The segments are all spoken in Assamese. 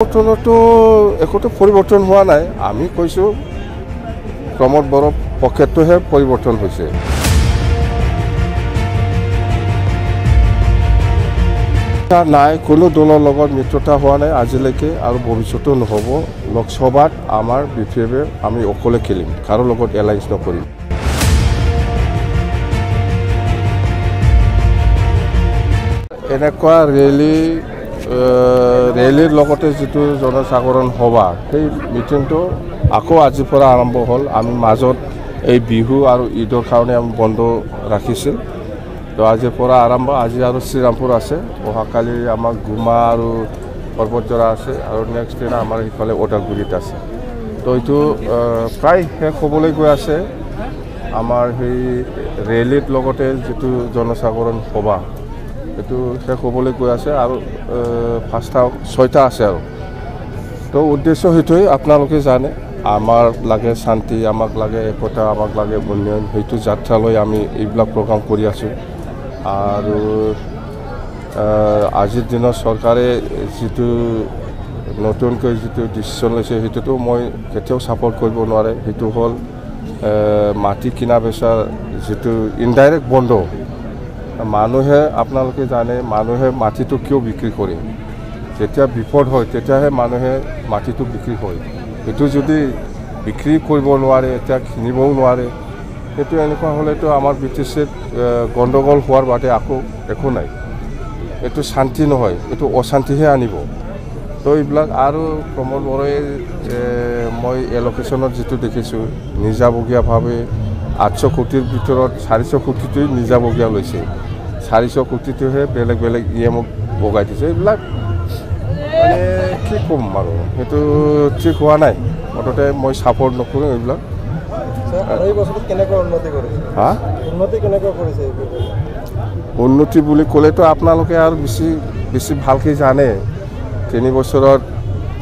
পৰিৱৰ্তনতো একোতো পৰিৱৰ্তন হোৱা নাই। আমি কৈছোঁ প্ৰমোদ বড়োৰ পকেটটোহে পৰিৱৰ্তন হৈছে। নাই কোনো দলৰ লগত মিত্ৰতা হোৱা নাই আজিলৈকে আৰু ভৱিষ্যতেও নহ'ব। লোকসভাত আমাৰ বিফেৱে আমি অকলে খেলিম কাৰো লগত এলায়েন্স নকৰিম। এনেকুৱা ৰেলী ৰেলীৰ লগতে যিটো জনজাগৰণ সভা সেই মিটিংটো আকৌ আজিৰ পৰা আৰম্ভ হ'ল। আমি মাজত এই বিহু আৰু ঈদৰ কাৰণে আমি বন্ধ ৰাখিছিল। তো আজিৰ পৰা আৰম্ভ আজি আৰু শ্ৰীৰামপুৰ আছে। অহাকালি আমাৰ গুমা আৰু পৰ্বতজৰা আছে আৰু নেক্সট দিনা আমাৰ সিফালে ওদালগুৰিত আছে। তো এইটো প্ৰায় শেষ হ'বলৈ গৈ আছে। আমাৰ সেই ৰেলীৰ লগতে যিটো জনজাগৰণ সভা এইটো শেষ হ'বলৈ গৈ আছে আৰু পাঁচটা ছয়টা আছে আৰু। তো উদ্দেশ্য সেইটোৱেই আপোনালোকে জানে আমাৰ লাগে শান্তি আমাক লাগে একতা আমাক লাগে উন্নয়ন সেইটো যাত্ৰালৈ আমি এইবিলাক প্ৰগ্ৰাম কৰি আছোঁ। আৰু আজিৰ দিনত চৰকাৰে যিটো নতুনকৈ যিটো ডিচিশ্যন লৈছে সেইটোতো মই কেতিয়াও ছাপৰ্ট কৰিব নোৱাৰে। সেইটো হ'ল মাটি কিনা বেচাৰ যিটো ইনডাইৰেক্ট বন্ধ। মানুহে আপোনালোকে জানে মানুহে মাটিটো কিয় বিক্ৰী কৰে? যেতিয়া বিপদ হয় তেতিয়াহে মানুহে মাটিটো বিক্ৰী কৰে। সেইটো যদি বিক্ৰী কৰিব নোৱাৰে এতিয়া কিনিবও নোৱাৰে সেইটো এনেকুৱা হ'লেতো আমাৰ বি টি চিত গণ্ডগোল হোৱাৰ বাদে আকৌ একো নাই। এইটো শান্তি নহয় এইটো অশান্তিহে আনিব। তো এইবিলাক আৰু প্ৰমোদ বড়োৱে মই এল'কেশ্যনত যিটো দেখিছোঁ নিজাববীয়াভাৱে আঠশ কোটিৰ ভিতৰত চাৰিশ কোটিটোৱেই নিজাববীয়া লৈছে। চাৰিশ কোটিটোহে বেলেগ বেলেগ ই এমক বগাই দিছে এইবিলাক মানে কি ক'ম আৰু সেইটো ঠিক হোৱা নাই। মুঠতে মই ছাপৰ্ট নকৰোঁ এইবিলাক। হা? উন্নতি বুলি ক'লেতো আপোনালোকে আৰু বেছি বেছি ভালকৈ জানে। তিনি বছৰত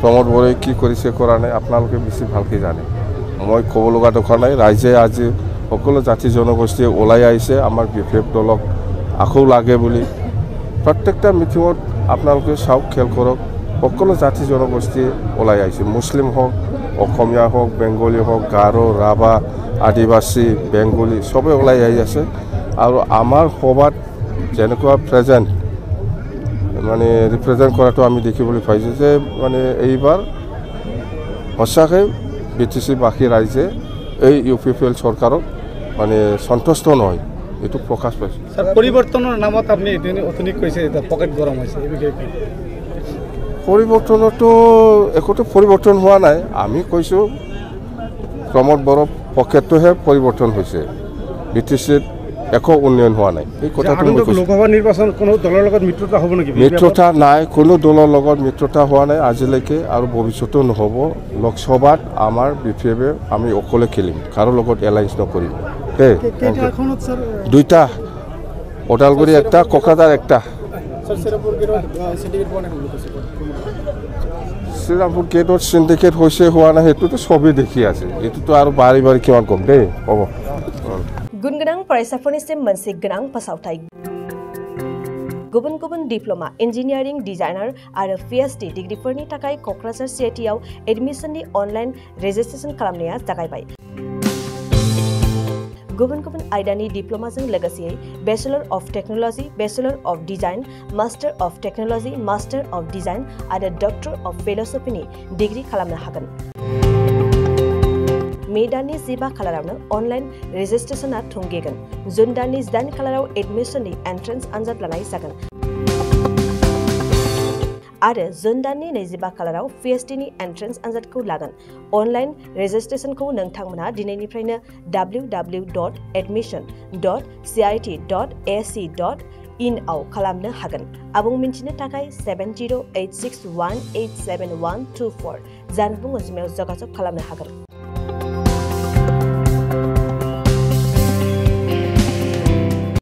প্ৰমোদ বড়োৱে কি কৰিছে কৰা নাই আপোনালোকে বেছি ভালকৈ জানে। মই ক'ব লগা দৰকাৰ নাই ৰাইজে আজি সকলো জাতি জনগোষ্ঠীয়ে ওলাই আহিছে আমাৰ বি পি এফ দলক আকৌ লাগে বুলি। প্ৰত্যেকটা মিটিঙত আপোনালোকে চাওক খেল কৰক। সকলো জাতি জনগোষ্ঠীয়ে ওলাই আহিছে। মুছলিম হওক অসমীয়া হওক বেংগলী হওক গাৰো ৰাভা আদিবাসী বেংগলী চবেই ওলাই আহি আছে। আৰু আমাৰ সভাত যেনেকুৱা প্ৰেজেণ্ট মানে ৰিপ্ৰেজেণ্ট কৰাটো আমি দেখিবলৈ পাইছোঁ যে মানে এইবাৰ সঁচাকৈ বি টি চি বাসী ৰাইজে এই ইউ পি পি এল চৰকাৰক মানে সন্তুষ্ট নহয়। এইটো প্ৰকাশ পাইছে। পৰিৱৰ্তনৰ নামত আপুনি অথনি কৈছে পকেট গৰম হৈছে এই বিষয়ে কি? পৰিৱৰ্তনতো একোতো পৰিৱৰ্তন হোৱা নাই। আমি কৈছোঁ প্ৰমোদ বড়োৰ পকেটটোহে পৰিৱৰ্তন হৈছে। বি টি চিত একো উন্নয়ন হোৱা নাই। এই কথাটো মই কৈছোঁ। লোকসভা নিৰ্বাচন কোনো দলৰ লগত মিত্ৰতা হ'ব নেকি? মিত্ৰতা নাই কোনো দলৰ লগত মিত্ৰতা হোৱা নাই আজিলৈকে আৰু ভৱিষ্যতেও নহ'ব। লোকসভাত আমাৰ বি পি এফে আমি অকলে খেলিম কাৰো লগত এলায়েন্স নকৰিম। দেই দুইটা। ওদালগুৰি একটা কোকৰাঝাৰ একটা। শ্ৰীৰামপুৰ গেটত চিণ্ডিকেট হৈছে হোৱা নাই সেইটোতো চবেই দেখি আছে। এইটোতো আৰু বাৰে বাৰে কিমান ক'ম দেই হ'ব। गुन गोनां फरायसाफोरनिसिम मोनसे गोनां फोसावथाय गुबुन गुबुन डिप्ल'मा इन्जिनियारिं डिजाइनार आरो पिएचडि डिग्रिफोरनि थाखाय क'क्राझार सिआइटिआव एडमिसननि अनलाइन रेजिस्ट्रेसन खालामनाया जागायबाय गुबुन गुबुन आयदानि डिप्ल'माजों लोगोसेयै bachelor of technology bachelor of design master of technology master of design आरो डक्टर अफ फिल'सफिनि डिग्रि खालामनो हागोन मे जिबा खालारावनो अनलाइन रेजिस्ट्रेसना थुंगेगोन। जुन दाननि जिदाइन खालाराव एडमिसननि एन्ट्रेन्स आनजाद लानाय जागोन। आरो जुन दाननि नैजिबा खालाराव पिएचडिनि एन्ट्रेन्स आनजादखौ लागोन। अनलाइन रेजिस्ट्रेसनखौ नोंथांमोना दिनैनिफ्रायनो W W dot admission dot CIT dot AC dot in खालामनो हागोन। आबुं मिन्थिनो थाखाय seven zero' eight six one eight seven one two four जानबुं अनजिमायाव जगाजग खालामनो हागोन।